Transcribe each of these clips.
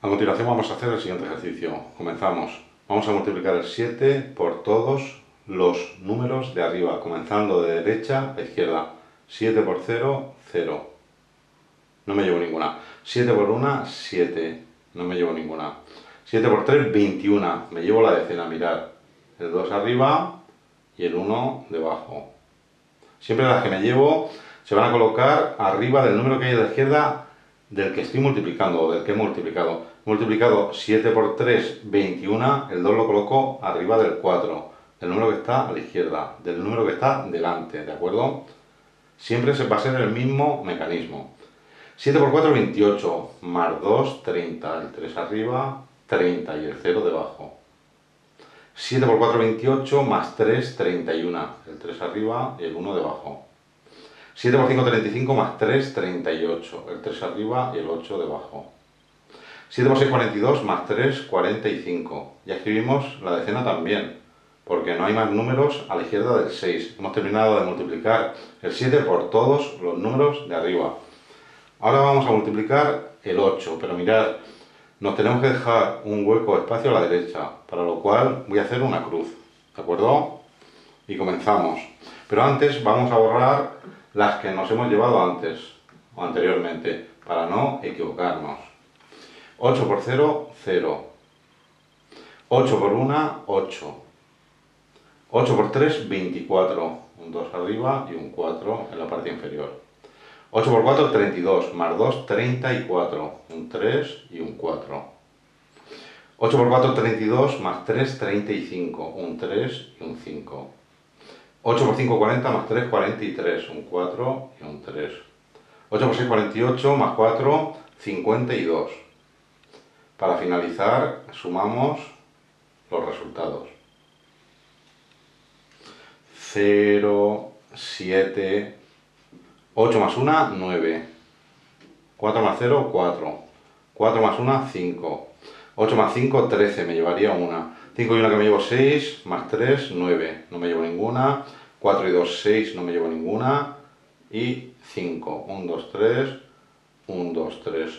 A continuación vamos a hacer el siguiente ejercicio. Comenzamos. Vamos a multiplicar el 7 por todos los números de arriba, comenzando de derecha a izquierda. 7 por 0, 0. No me llevo ninguna. 7 por 1, 7. No me llevo ninguna. 7 por 3, 21. Me llevo la decena, mirar. El 2 arriba y el 1 debajo. Siempre las que me llevo se van a colocar arriba del número que hay a la izquierda del que estoy multiplicando o del que he multiplicado. Multiplicado 7 por 3, 21, el 2 lo coloco arriba del 4, del número que está a la izquierda, del número que está delante, ¿de acuerdo? Siempre se va a ser el mismo mecanismo. 7 por 4, 28, más 2, 30, el 3 arriba, 30 y el 0 debajo. 7 por 4, 28, más 3, 31, el 3 arriba y el 1 debajo. 7 por 5, 35, más 3, 38. El 3 arriba y el 8 debajo. 7 por 6, 42, más 3, 45. Ya escribimos la decena también, porque no hay más números a la izquierda del 6. Hemos terminado de multiplicar el 7 por todos los números de arriba. Ahora vamos a multiplicar el 8, pero mirad, nos tenemos que dejar un hueco espacio a la derecha, para lo cual voy a hacer una cruz, ¿de acuerdo? Y comenzamos. Pero antes vamos a borrar las que nos hemos llevado antes o anteriormente, para no equivocarnos. 8 por 0, 0. 8 por 1, 8. 8 por 3, 24. Un 2 arriba y un 4 en la parte inferior. 8 por 4, 32. Más 2, 34. Un 3 y un 4. 8 por 4, 32. Más 3, 35. Un 3 y un 5. 8 por 5, 40, más 3, 43. Un 4 y un 3. 8 por 6, 48, más 4, 52. Para finalizar, sumamos los resultados. 0, 7, 8 más 1, 9. 4 más 0, 4. 4 más 1, 5. 8 más 5, 13. Me llevaría una. 5 y 1 que me llevo 6, más 3, 9. No me llevo ninguna. 4 y 2, 6, no me llevo ninguna. Y 5. 1, 2, 3. 1, 2, 3.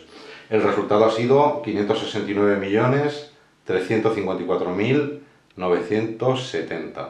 El resultado ha sido 569.354.970.